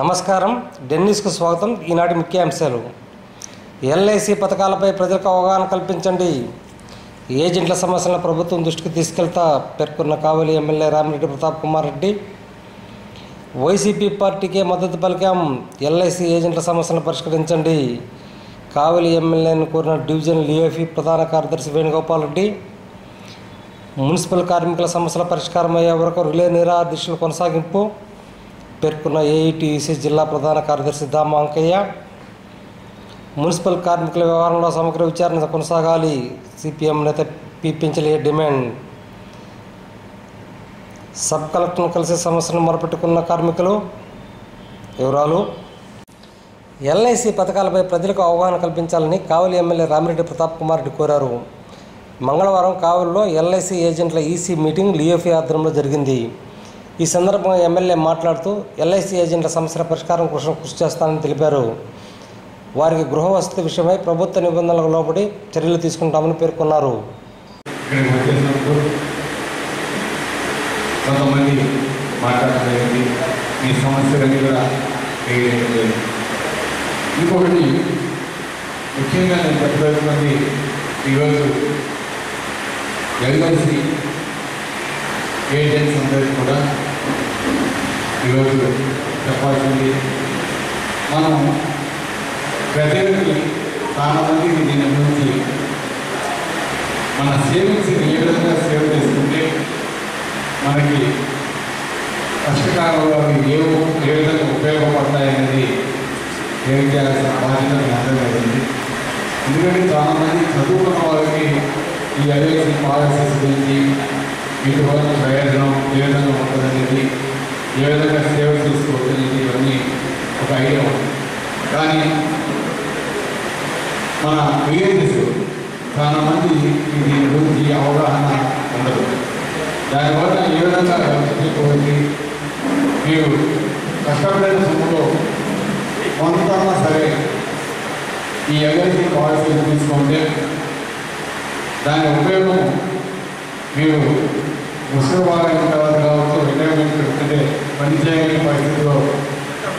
నమస్కారం. డెన్నిస్కు స్వాగతం. ఈనాటి ముఖ్యాంశాలు ఎల్ఐసి పథకాలపై ప్రజలకు అవగాహన కల్పించండి. ఏజెంట్ల సమస్యలను ప్రభుత్వం దృష్టికి తీసుకెళ్తా పేర్కొన్న కావలి ఎమ్మెల్యే రామిరెడ్డి ప్రతాప్ కుమార్ రెడ్డి. వైసీపీ పార్టీకే మద్దతు పలికాం ఎల్ఐసి ఏజెంట్ల సమస్యలను పరిష్కరించండి. కావలి ఎమ్మెల్యేను కోరిన డివిజన్ లియోఫీ ప్రధాన కార్యదర్శి వేణుగోపాల్ రెడ్డి. మున్సిపల్ కార్మికుల సమస్యల పరిష్కారం అయ్యే వరకు రిలే నిరాదృష్టుల కొనసాగింపు. పేర్కొన్న ఏఐటీసీ జిల్లా ప్రధాన కార్యదర్శి దామ అంకయ్య మున్సిపల్ కార్మికుల వ్యవహారంలో సమగ్ర విచారణ కొనసాగాలి. సిపిఎం నేత పిపించలే డిమాండ్. సబ్ కలెక్టర్ను కలిసి సమస్యను మొరపెట్టుకున్న కార్మికులు వివరాలు. ఎల్ఐసి పథకాలపై ప్రజలకు అవగాహన కల్పించాలని కావలి ఎమ్మెల్యే రామిరెడ్డి ప్రతాప్ కుమార్ రెడ్డి కోరారు. మంగళవారం కావలిలో ఎల్ఐసి ఏజెంట్ల ఈసీ మీటింగ్ లియోఫీ ఆధ్వర్యంలో జరిగింది. ఈ సందర్భంగా ఎమ్మెల్యే మాట్లాడుతూ ఎల్ఐసి ఏజెంట్ల సమస్యల పరిష్కారం కోసం కృషి చేస్తానని తెలిపారు. వారికి గృహ వసతి విషయమై ప్రభుత్వ నిబంధనలకు లోబడి చర్యలు తీసుకుంటామని పేర్కొన్నారు. కొంతమంది మాట్లాడలేదు ఈ సమస్యలన్నీ కూడా తెలియజేయడం ఇంకొకటి ముఖ్యంగా నేను చెప్పబోతున్నది ఈరోజు ఎల్ఐసి ఏజెంట్స్ అందరికీ కూడా ఈరోజు చెప్పాల్సింది మనం ప్రజలకి చాలా మందికి దీని గురించి మన సేవింగ్స్ ఏ విధంగా సేవ్ చేసుకుంటే మనకి కష్టకాలంలో అవి ఏ ఏ విధంగా ఉపయోగపడతాయనేది తెలియజేయాల్సిన బాధ్యత మీ అందరి ఎందుకంటే చాలామంది చదువుకున్న వాళ్ళకి ఈ ఎల్ఐసి పాలసీస్ గురించి వీటి వల్ల ప్రయోజనం ఏ విధంగా ఉంటుందనేది ఏ విధంగా సేవ చేసుకోవచ్చు అనేది ఇవన్నీ ఒక ఐడియా ఉంది కానీ మన విలేజెస్ చాలా మంది దీని గురించి అవగాహన ఉండదు. దానివల్ల ఏ విధంగా చేసుకోవాలి మీరు కష్టపడిన సమయంలో కొంతన్నా సరే ఈ ఎల్ఐసి పాలసీలు తీసుకుంటే దాని ఉపయోగం మీరు ముసలి వాళ్ళైన తర్వాత కావచ్చు రిటైర్మెంట్ అంటే పని చేయలేని పరిస్థితిలో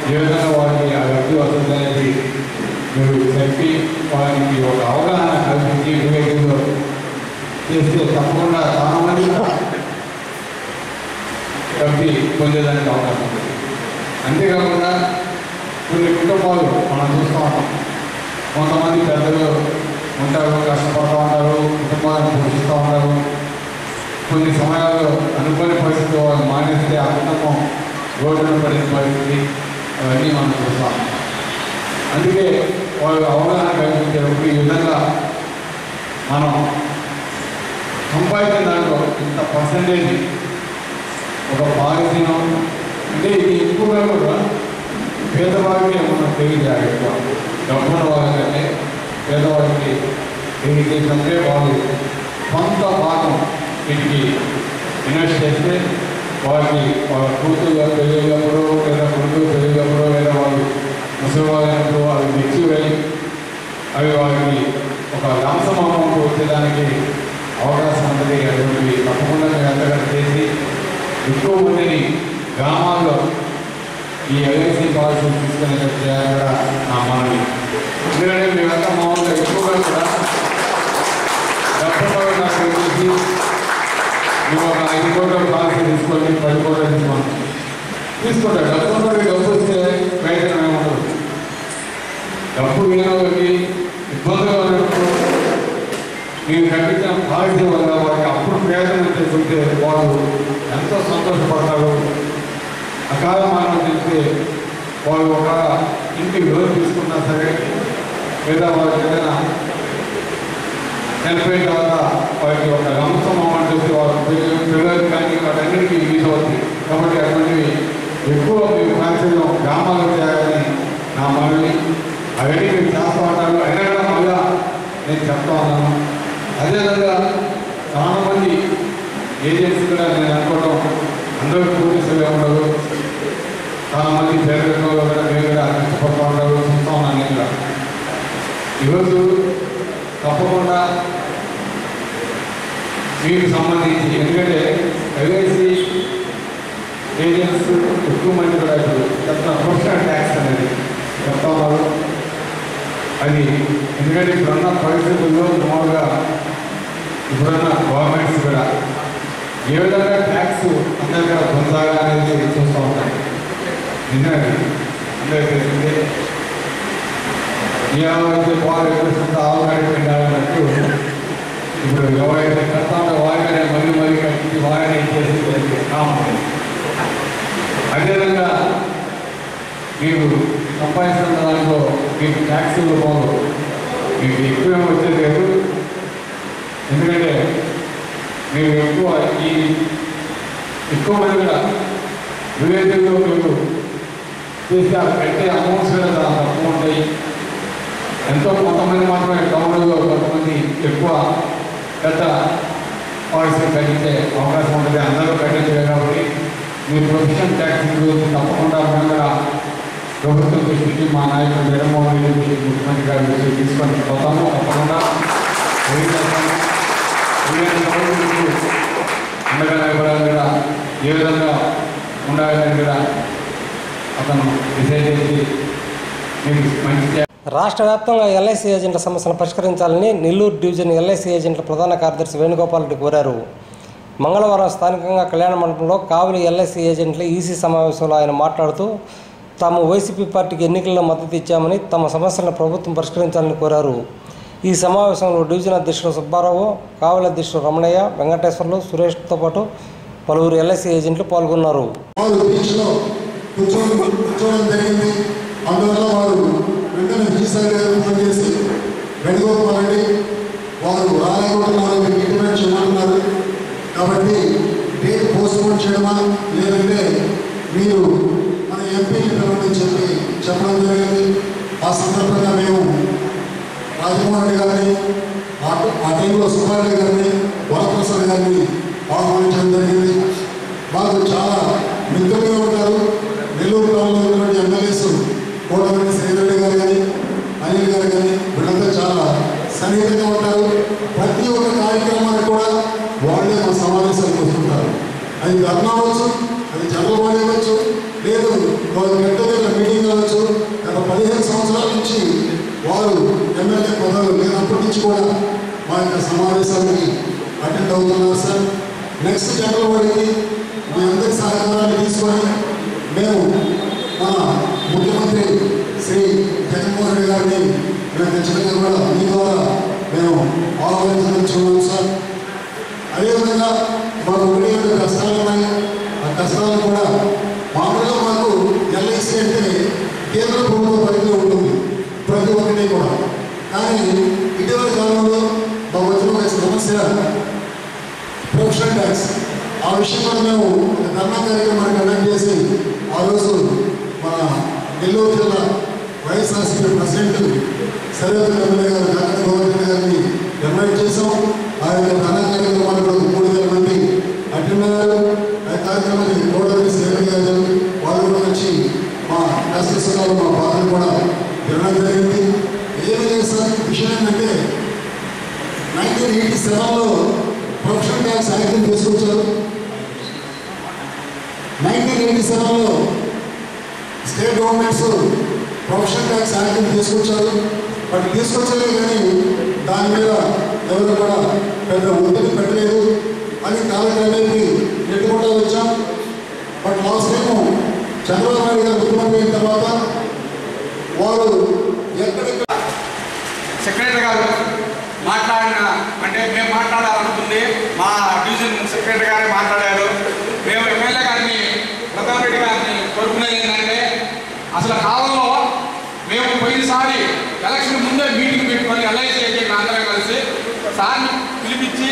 ఏ విధంగా వాళ్ళకి ఆ వ్యక్తి వస్తుంది అనేది మీరు చెప్పి వారికి ఒక అవగాహన కల్పించి వివేకంలో చేస్తే తప్పకుండా చాలా మంది లబ్ధి పొందేదానికి అవకాశం ఉంది అంతేకాకుండా కొన్ని కుటుంబాలు మనం చూస్తూ ఉంటాం కొంతమంది పెద్దలు ఉంటారు కష్టపడుతూ ఉంటారు కుటుంబాలను పోషిస్తూ ఉంటారు కొన్ని సమయాల్లో అనుకోని పరిస్థితి వాళ్ళు మానేస్తే ఆ కుటుంబం రోడ్డున పడిన పరిస్థితి అవన్నీ మనం చూస్తాం. అందుకే వాళ్ళు అవగాహన కల్పించేటప్పుడు ఈ విధంగా మనం సంపాదించిన దాంట్లో ఇంత పర్సంటేజ్ ఒక పాలసీను అంటే ఇది ఎక్కువగా కూడా పేదవాళ్ళకి మనం తెలియజేయాలి ఎక్కువ. డబ్బున్న వాళ్ళకంటే పేదవాళ్ళకి తెలియజేసినప్పుడే వాళ్ళు కొంత భాగం వీటికి ఇన్వెస్ట్ చేస్తే వారికి వాళ్ళ కూతురు పెరిగేటప్పుడు లేదా కొడుకు పెరిగేటప్పుడు లేదా వాళ్ళు ముసలివాళ్ళైనప్పుడు వాళ్ళు మెచ్యూర్ అయ్యి అవి వారికి ఒక లంసం అమౌంట్ వచ్చేదానికి అవకాశం ఉంటుంది. అటువంటి తప్పకుండా మీరు అంతగా చేసి ఎక్కువ మందిని గ్రామాల్లో ఈ ఎల్ఐసి పాలసీ తీసుకునే చేయాలి కూడా నా మనవి. ఎందుకంటే మేమంతా మామూలుగా ఎక్కువగా కూడా డబ్బులో నాకు తెలిసి ఒక ఐదు కోట్ల పాలసీ తీసుకొని పది కోట్లు తీసుకున్నాం తీసుకుంటారు. డబ్బులో డబ్బు వస్తే ప్రయోజనం ఏముండదు డబ్బు వినియోగకి ఇబ్బందులు ఉన్నప్పుడు మీరు కట్టించిన పాలసీ వల్ల వారికి అప్పుడు ప్రయోజనం చేసుకుంటే వాళ్ళు ఎంతో సంతోషపడతారు. అకాల మరణం చెప్తే వాళ్ళు ఒక ఇంటి లోన్ తీసుకున్నా సరే లేదా వాళ్ళకి ఏదైనా చనిపోయిన తర్వాత వారికి ఒక లంసం అని చెప్పి వాళ్ళ పిల్లలకి కానీ వాటన్నిటికీ యూజ్ అవుతుంది కాబట్టి అటువంటివి ఎక్కువ మీరు ప్రాచుర్యం గ్రామాల్లో చేయాలని నా మనవి. అవన్నీ మీరు చేస్తూ ఉంటారు. అయినా కూడా మళ్ళా నేను చెప్తా ఉన్నాను. అదేవిధంగా చాలా మంది ఏజెన్సీ కూడా నేను అనుకోవడం అందరూ పోలీసులు ఉండరు చాలా మంది పేదరికంలో కూడా మీరు కూడా కష్టపడుతూ ఉంటారు. చూస్తూ ఉన్నాను నేను కూడా. ఈరోజు తప్పకుండా మీకు సంబంధించి ఎందుకంటే ఎల్ఐసి ఏజెంట్స్ ఎక్కువ మంది కూడా ఇప్పుడు చెప్తా ప్రొఫెషనల్ ట్యాక్స్ అనేది చెప్తా అది ఎందుకంటే ఇప్పుడున్న పరిస్థితుల్లో మామూలుగా ఇప్పుడున్న గవర్నమెంట్స్ కూడా ఏ విధంగా ట్యాక్స్ అందరికీ పొందాలనేది చూస్తూ ఉంటాయి నిజమే అందరికీ తెలిసిందే. ఏ బాగా పాలు ఎక్కువ ఆవు ఇప్పుడు ఎవరైతే కడతామో వారికనే మళ్ళీ మళ్ళీ కట్టి వారిని చేసి కామన్ అదేవిధంగా మీరు సంపాదిస్తున్న దాంట్లో మీకు ట్యాక్సీలు పోదు మీకు ఎక్కువ వచ్చేది లేదు. ఎందుకంటే మీరు ఎక్కువ ఈ ఎక్కువ మంది కూడా విలేజ్లో మీరు చేసే ఆ కట్టే అమౌంట్స్ కూడా చాలా తక్కువ ఉంటాయి. ఎంతో కొంతమంది మాత్రమే టౌన్లో కొంతమంది ఎక్కువ పెద్ద పాలసీ కట్టించే అవకాశం ఉంటుంది. అందరూ కట్టించలేదు కాబట్టి మీ ప్రొఫెషన్ ట్యాక్స్ గురించి తప్పకుండా మేము ప్రభుత్వం దృష్టికి మా నాయకుడు జగన్మోహన్ రెడ్డి దృష్టికి ముఖ్యమంత్రి గారి దృష్టికి తీసుకొని పోతాము. తప్పకుండా ఏం చేస్తాము కూడా ఏ విధంగా ఉండాలని కూడా అతను డిసైడ్ చేసి మీకు మంచి రాష్ట్ర వ్యాప్తంగా ఎల్ఐసి ఏజెంట్ల సమస్యను పరిష్కరించాలని నెల్లూరు డివిజన్ ఎల్ఐసి ఏజెంట్ల ప్రధాన కార్యదర్శి వేణుగోపాల్ రెడ్డి కోరారు. మంగళవారం స్థానికంగా కళ్యాణ మండపంలో కావలి ఎల్ఐసి ఏజెంట్ల ఈసీ సమావేశంలో ఆయన మాట్లాడుతూ తాము వైసీపీ పార్టీకి ఎన్నికల్లో మద్దతు ఇచ్చామని తమ సమస్యలను ప్రభుత్వం పరిష్కరించాలని కోరారు. ఈ సమావేశంలో డివిజన్ అధ్యక్షుడు సుబ్బారావు కావలి అధ్యక్షుడు రమణయ్య వెంకటేశ్వర్లు సురేష్తో పాటు పలువురు ఎల్ఐసి ఏజెంట్లు పాల్గొన్నారు. అందువల్ల వారు వెంటనే గారు ఫోన్ చేసి వెనుకోవాలండి వారు రాలేకుంటున్నారు మీకు ఇంటిమేట్ చేయమంటున్నారు కాబట్టి డేట్ పోస్ట్ పోన్ చేయడమా? లేదంటే మీరు మన ఎంపీని పిలవని చెప్పి చెప్పడం జరిగింది. ఆ సందర్భంగా మేము రాజమోహన్ రెడ్డి గారిని ఆ టైంలో సుబ్బారెడ్డి గారిని వరప్రసాద్ గారిని ఆహ్వానించడం జరిగింది మాకు చాలా మిత్రులుగా ఉంటారు నెల్లూరు టౌన్లో ఉన్నటువంటి ఎమ్మెల్యేస్ కోటమిరెడ్డి శ్రీరెడ్డి గారు కానీ అనిల్ గారు కానీ వీళ్ళంతా చాలా సన్నిహితంగా ఉంటారు ప్రతి ఒక్క కార్యక్రమానికి కూడా వాళ్ళే మా సమావేశాలకు వస్తుంటారు అది ధర్నా అవ్వచ్చు అది జనరల్ అవ్వచ్చు లేదు వాళ్ళు గంట దగ్గర మీటింగ్ అవ్వచ్చు గత పదిహేను సంవత్సరాల నుంచి వారు ఎమ్మెల్యే పదవులు లేనప్పటి నుంచి కూడా మా యొక్క సమావేశాలకి అటెండ్ అవుతున్నాం సార్. నెక్స్ట్ జనరల్ వారికి మీ అందరి సహకారాన్ని తీసుకొని మేము మన ముఖ్యమంత్రి శ్రీ జగన్మోహన్ రెడ్డి గారిని మేము ఖచ్చితంగా కూడా మీ ద్వారా మేము ఆహ్వానించుకున్నాం సార్. అదేవిధంగా మాకు ఒకటి కష్టాలు ఉన్నాయి? ఆ కష్టాలు కూడా మామూలుగా మాకు ఎల్ఐసి అంటే కేంద్ర ప్రభుత్వ పరిధిలో ఉంటుంది. ప్రతి ఒక్కటి కూడా. కానీ ఇటీవల కాలంలో మాకు వచ్చిన సమస్య ఆ విషయం మేము ఒక ధర్నా కార్యక్రమాన్ని కండక్ట్ చేసి ఆ రోజు మన నెల్లూరు జిల్లా వైఎస్ఆర్సీపీ ప్రెసిడెంట్ సరిహద్దు ఎమ్మెల్యే గారు కాకతి గోవర్ధన్ గారిని ఇన్వైట్ చేశాం. ఆ యొక్క ధర్నా కార్యక్రమానికి మూడు వేల మంది అటెండ్ అయ్యారు ఆ కార్యక్రమానికి కోటమి శ్రేణి గారు వాళ్ళు కూడా వచ్చి మా కష్టసుఖాలు మా బాధలు కూడా వినడం జరిగింది. ఏమి లేదు సార్ విషయం ఏంటంటే నైన్టీన్ ఎయిటీ సెవెన్లో ప్రొఫెషనల్ ట్యాక్స్ యాక్ట్ తీసుకొచ్చారు. నైన్టీన్ ఎయిటీ సెవెన్లో state governments professional tax act తీసుకొచ్చారు. బట్ తీసుకొచ్చలేదు కానీ దాని మీద ఎవరు కూడా పెద్ద ఒత్తిడి పెట్టలేదు. అని కాలక్రమేపీ నెట్టుకుంటూ వచ్చాం. But last time Chandrababu Naidu గారు ముఖ్యమంత్రి అయిన తర్వాత వారు ఎక్కడెక్కడ సెక్రటరీ గారు మాట్లాడిన అంటే మేము మాట్లాడాలనుకుంది. మా డివిజన్ సెక్రటరీ గారే మాట్లాడారు మేము ఎమ్మెల్యే గారిని ప్రతాప్ రెడ్డి గారిని కోరుకునేది ఏంటంటే అసలు కాలంలో మేము పోయినసారి ఎలక్షన్ ముందే మీటింగ్ పెట్టుకొని ఎల్ఐసి ఏజెంట్ అందరం కలిసి సార్ని పిలిపించి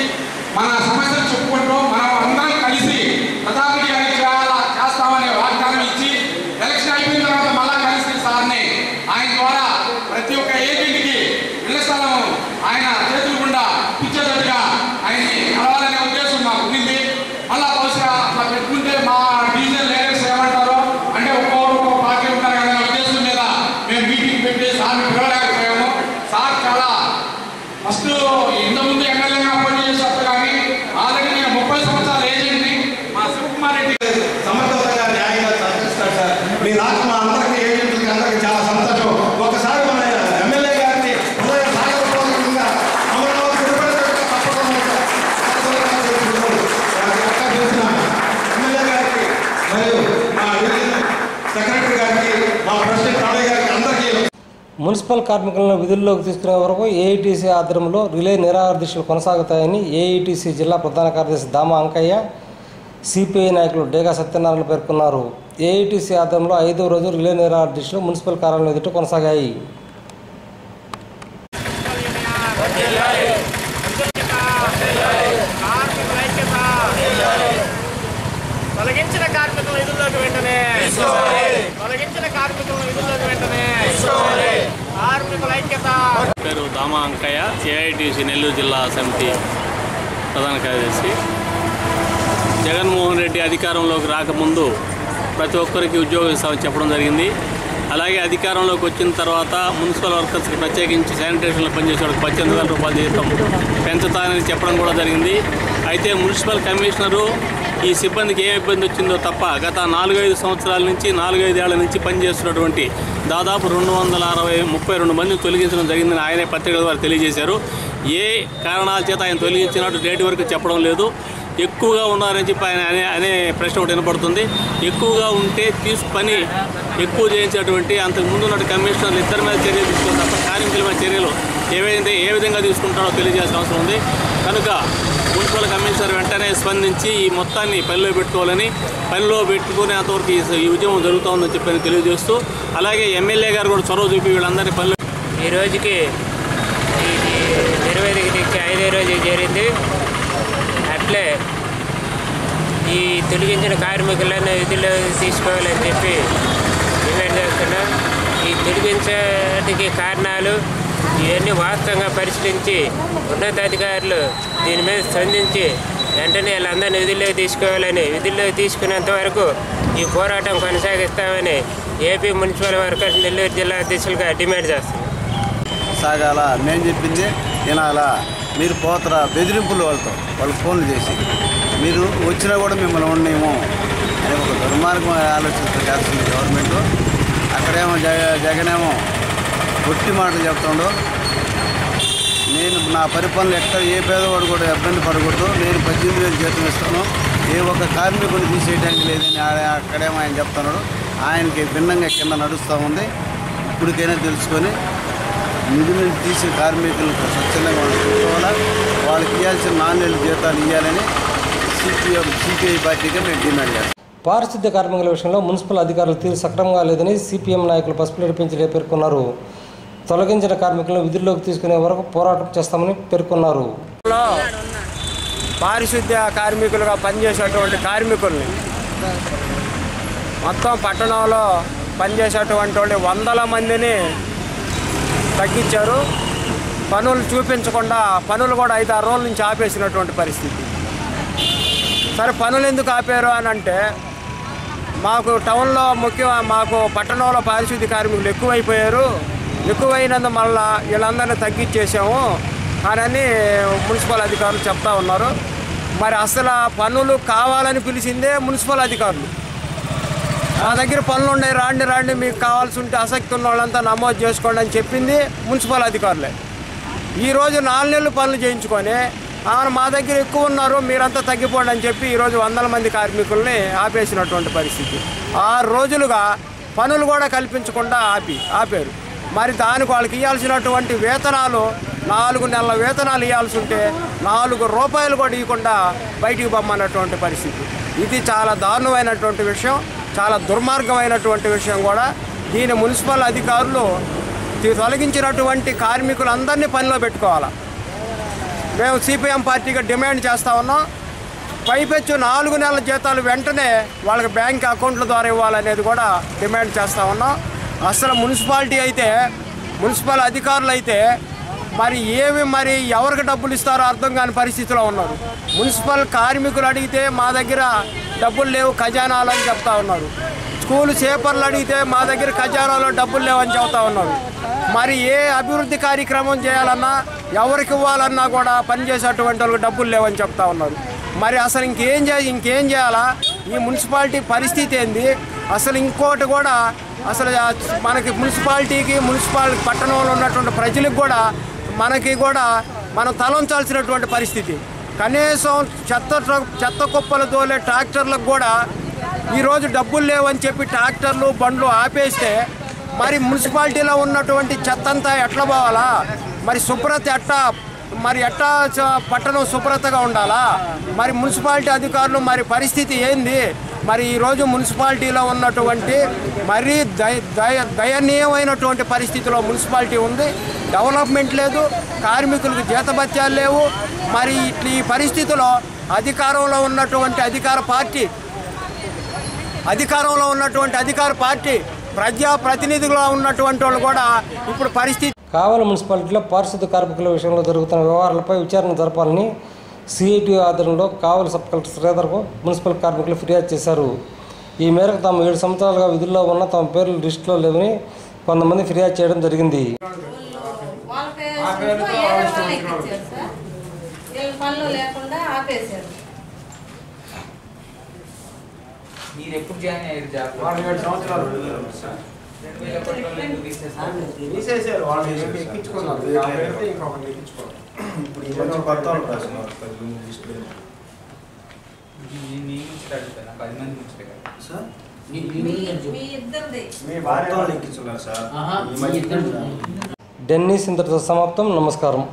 మన సమస్యలు చెప్పుకుంటూ మన అందరం కలిసి ప్రతాప్ రెడ్డి గారికి చేయాలా చేస్తామనే వాగ్దానం ఇచ్చి ఎలక్షన్ అయిపోయిన తర్వాత మళ్ళా కలిసి సార్ని ఆయన ద్వారా ప్రతి ఒక్క ఏజెంట్కి ఇళ్ళ స్థలం ఆయన చేతుల గుండా ఇచ్చేటట్టుగా ఆయన్ని కలవాలనే ఉద్దేశం మాకు ఉంది మళ్ళా బహుశా అట్లా పెట్టుకుంటే మా డివిజన్ లీడర్స్ ఏమంటారో అంటే ఒక్కొక్కరు ఒక్కొక్క పార్టీ ఉంటారు కదా అనే ఉద్దేశం మీద మేము మీటింగ్ పెట్టి సార్ని పిలవలేకపోయాము సార్ చాలా ఫస్ట్ ఇంతకుముందు ఎమ్మెల్యేగా పోటీ చేసేప్పుడు కానీ ఆల్రెడీ నేను ముప్పై సంవత్సరాలు మున్సిపల్ కార్మికులను విధుల్లోకి తీసుకునే వరకు ఏఐటీసీ ఆధ్వర్యంలో రిలే నిరాహారదీక్షలు కొనసాగుతాయని ఏఐటీసీ జిల్లా ప్రధాన కార్యదర్శి దామ అంకయ్య సిపిఐ నాయకులు డేగా సత్యనారాయణ పేర్కొన్నారు. ఏఐటీసీ ఆధ్వర్యంలో ఐదో రోజు రిలే నిరాహారదీక్షలు మున్సిపల్ కార్యాలయం ఎదుట కొనసాగాయి కార్మికుల ఐక్యత తొలగించిన కార్మికుల విధుల్లోకి వెంటనే తొలగించిన కార్మికుల విధుల్లోకి వెంటనే కార్మికుల ఐక్యత పేరు దామా అంకయ్య ఏఐటీసీ నెల్లూరు జిల్లా సమితి ప్రధాన కార్యదర్శి. జగన్మోహన్ రెడ్డి అధికారంలోకి రాకముందు ప్రతి ఒక్కరికి ఉద్యోగం ఇస్తామని చెప్పడం జరిగింది. అలాగే అధికారంలోకి వచ్చిన తర్వాత మున్సిపల్ వర్కర్స్కి ప్రత్యేకించి శానిటేషన్లో పనిచేసే వాళ్ళకి పద్దెనిమిది వేల రూపాయల జీతం పెంచుతానని చెప్పడం కూడా జరిగింది. అయితే మున్సిపల్ కమిషనరు ఈ సిబ్బందికి ఏ ఇబ్బంది వచ్చిందో తప్ప గత నాలుగైదు సంవత్సరాల నుంచి నాలుగైదేళ్ళ నుంచి పనిచేస్తున్నటువంటి దాదాపు రెండు వందల అరవై ముప్పై రెండు మందిని తొలగించడం జరిగిందని ఆయనే పత్రికల ద్వారా తెలియజేశారు. ఏ కారణాల చేత ఆయన తొలగించినట్టు డేట్ వరకు చెప్పడం లేదు. ఎక్కువగా ఉన్నారని చెప్పి ఆయన అనే అనే ప్రశ్న ఒకటి వినపడుతుంది. ఎక్కువగా ఉంటే తీసు పని ఎక్కువ చేయించినటువంటి అంతకు ముందు ఉన్న కమిషనర్లు ఇద్దరి మీద చర్యలు తీసుకోవాలి తప్ప కార్మికుల మీద చర్యలు ఏవైతే ఏ విధంగా తీసుకుంటారో తెలియజేయాల్సిన అవసరం ఉంది. కనుక మున్సిపల్ కమిషనర్ వెంటనే స్పందించి ఈ మొత్తాన్ని పనిలో పెట్టుకోవాలని పనిలో పెట్టుకునేంతవరకు ఈ ఉద్యమం జరుగుతోందని చెప్పి తెలియజేస్తూ అలాగే ఎమ్మెల్యే గారు కూడా చొరవ చూపి వీళ్ళందరినీ పనిలో ఈ రోజుకి ఇరవై నిరవేదిక ఐదే ఐదో రోజు జరిగింది. అట్లే ఈ తొలగించిన కార్మికులను విధుల్లో తీసుకోవాలని చెప్పి డిమాండ్ చేస్తున్నాం. ఈ తొలగించడానికి కారణాలు ఇవన్నీ వాస్తవంగా పరిశీలించి ఉన్నతాధికారులు దీని మీద స్పందించి వెంటనే వీళ్ళందరినీ విధుల్లోకి తీసుకోవాలని విధుల్లోకి తీసుకునేంత వరకు ఈ పోరాటం కొనసాగిస్తామని ఏపీ మున్సిపల్ వర్కర్స్ నెల్లూరు జిల్లా అధ్యక్షులుగా డిమాండ్ చేస్తున్నాం సాగాల మేము చెప్పింది వినాలా మీరు పోతరా బెదిరింపులు వాళ్ళతో వాళ్ళు ఫోన్లు చేసి మీరు వచ్చినా కూడా మిమ్మల్ని ఉండేమో అని ఒక దుర్మార్గం ఆలోచన చేస్తుంది గవర్నమెంట్. అక్కడేమో జగ జగనేమో పొట్టి మాటలు చెప్తాడు. నేను నా పరిపాలన ఎక్కడ ఏ పేదవాడు కూడా ఇబ్బంది పడకూడదు. నేను పద్దెనిమిది వేలు జీతం ఇస్తాను. ఏ ఒక్క కార్మికుని తీసేయడానికి లేదని అక్కడేమో ఆయన చెప్తున్నాడు. ఆయనకి భిన్నంగా కింద నడుస్తూ ఉంది. ఇప్పటికైనా తెలుసుకొని నిధులు తీసే కార్మికులకు స్వచ్ఛందంగా వాళ్ళు వాళ్ళకి ఇవ్వాల్సిన నాణ్యత జీతాలు ఇవ్వాలని సిపిఎం సిపిఐ పార్టీగా మేము డిమాండ్ చేస్తాం. పారిశుద్ధ్య కార్మికుల విషయంలో మున్సిపల్ అధికారులు తీరు సక్రమంగా లేదని సిపిఎం నాయకులు పసుపు పెంచి పేర్కొన్నారు. తొలగించిన కార్మికులను విధుల్లోకి తీసుకునే వరకు పోరాటం చేస్తామని పేర్కొన్నారు. పారిశుద్ధ్య కార్మికులుగా పనిచేసేటువంటి కార్మికుల్ని మొత్తం పట్టణంలో పనిచేసేటువంటి వాళ్ళు వందల మందిని తగ్గించారు. పనులు చూపించకుండా పనులు కూడా ఐదు ఆరు రోజుల నుంచి ఆపేసినటువంటి పరిస్థితి. సరే పనులు ఎందుకు ఆపారు అని అంటే మాకు టౌన్లో ముఖ్య మాకు పట్టణంలో పారిశుద్ధ్య కార్మికులు ఎక్కువైపోయారు. ఎక్కువైనందు మళ్ళా వీళ్ళందరినీ తగ్గించేసాము అని మున్సిపల్ అధికారులు చెప్తా ఉన్నారు. మరి అసలు పనులు కావాలని పిలిచిందే మున్సిపల్ అధికారులు. మా దగ్గర పనులు ఉన్నాయి రాండి రాండి మీకు కావాల్సి ఉంటే ఆసక్తి ఉన్న వాళ్ళంతా నమోదు చేసుకోండి అని చెప్పింది మున్సిపల్ అధికారులే. ఈరోజు నాలుగు నెలలు పనులు చేయించుకొని ఆమె మా దగ్గర ఎక్కువ ఉన్నారు మీరంతా తగ్గిపోండి అని చెప్పి ఈరోజు వందల మంది కార్మికుల్ని ఆపేసినటువంటి పరిస్థితి. ఆరు రోజులుగా పనులు కూడా కల్పించకుండా ఆపి ఆపారు. మరి దానికి వాళ్ళకి ఇవ్వాల్సినటువంటి వేతనాలు నాలుగు నెలల వేతనాలు ఇవ్వాల్సి ఉంటే నాలుగు రూపాయలు కూడా ఇవ్వకుండా బయటికి పొమ్మన్నటువంటి పరిస్థితి. ఇది చాలా దారుణమైనటువంటి విషయం చాలా దుర్మార్గమైనటువంటి విషయం కూడా. దీని మున్సిపల్ అధికారులు తొలగించినటువంటి కార్మికులందరినీ పనిలో పెట్టుకోవాలి? మేము సిపిఎం పార్టీగా డిమాండ్ చేస్తా ఉన్నాం. పైపెచ్చు నాలుగు నెలల జీతాలు వెంటనే వాళ్ళకి బ్యాంక్ అకౌంట్ల ద్వారా ఇవ్వాలనేది కూడా డిమాండ్ చేస్తా ఉన్నాం. అసలు మున్సిపాలిటీ అయితే మున్సిపల్ అధికారులు అయితే మరి ఏమి మరి ఎవరికి డబ్బులు ఇస్తారో అర్థం కాని పరిస్థితిలో ఉన్నారు. మున్సిపల్ కార్మికులు అడిగితే మా దగ్గర డబ్బులు లేవు ఖజానాలు అని చెప్తా ఉన్నారు. స్కూల్ చేపర్లు అడిగితే మా దగ్గర ఖజానాలో డబ్బులు లేవని చెప్తా ఉన్నారు. మరి ఏ అభివృద్ధి కార్యక్రమం చేయాలన్నా ఎవరికి ఇవ్వాలన్నా కూడా పనిచేసేటువంటి వాళ్ళకి డబ్బులు లేవని చెప్తా ఉన్నారు. మరి అసలు ఇంకేం చే ఇంకేం చేయాలా? ఈ మున్సిపాలిటీ పరిస్థితి ఏంది? అసలు ఇంకోటి కూడా అసలు మనకి మున్సిపాలిటీకి మున్సిపాల్ పట్టణంలో ఉన్నటువంటి ప్రజలకు కూడా మనకి కూడా మనం తలంచాల్సినటువంటి పరిస్థితి. కనీసం చెత్త చెత్త కుప్పలు తోలే ట్రాక్టర్లకు కూడా ఈరోజు డబ్బులు లేవని చెప్పి ట్రాక్టర్లు బండ్లు ఆపేస్తే మరి మున్సిపాలిటీలో ఉన్నటువంటి చెత్త అంతా ఎట్లా పోవాలా? మరి శుభ్రత ఎట్టా మరి ఎట్టా చ- పట్టణం శుభ్రతగా ఉండాలా? మరి మున్సిపాలిటీ అధికారులు మరి పరిస్థితి ఏంది? మరి ఈరోజు మున్సిపాలిటీలో ఉన్నటువంటి మరీ దయ దయ దయనీయమైనటువంటి పరిస్థితిలో మున్సిపాలిటీ ఉంది. డెవలప్మెంట్ లేదు కార్మికులకు జీతభత్యాలు లేవు. మరి ఇట్లా ఈ పరిస్థితిలో అధికారంలో ఉన్నటువంటి అధికార పార్టీ అధికారంలో ఉన్నటువంటి అధికార పార్టీ ప్రజాప్రతినిధులుగా ఉన్నటువంటి వాళ్ళు కూడా ఇప్పుడు పరిస్థితి కావలి మున్సిపాలిటీలో పారిశుద్ధ కార్మికుల విషయంలో జరుగుతున్న వ్యవహారాలపై విచారణ జరపాలని సిఐటి ఆధ్వర్యంలో కావలి సబ్ కలెక్టర్ శ్రీధర్కు మున్సిపల్ కార్మికులు ఫిర్యాదు చేశారు. ఈ మేరకు తాము ఏడు సంవత్సరాలుగా విధుల్లో ఉన్న తమ పేర్లు లిస్టులో లేవని కొంతమంది ఫిర్యాదు చేయడం జరిగింది. మీరు ఎప్పుడు జాయిన్ అయ్యారు జాబ్? ఏడు సంవత్సరాలు తీసేసారు వాళ్ళు ఎక్కించుకున్నారు. ఎక్కించుకోవాలి. ఇప్పుడు ఈ కొత్త వాళ్ళు రాస్తున్నారు పది మంది లిస్టులో. పది మంది నుంచి సార్? డెన్నిస్ ఇంతటితో సమాప్తం. నమస్కారం.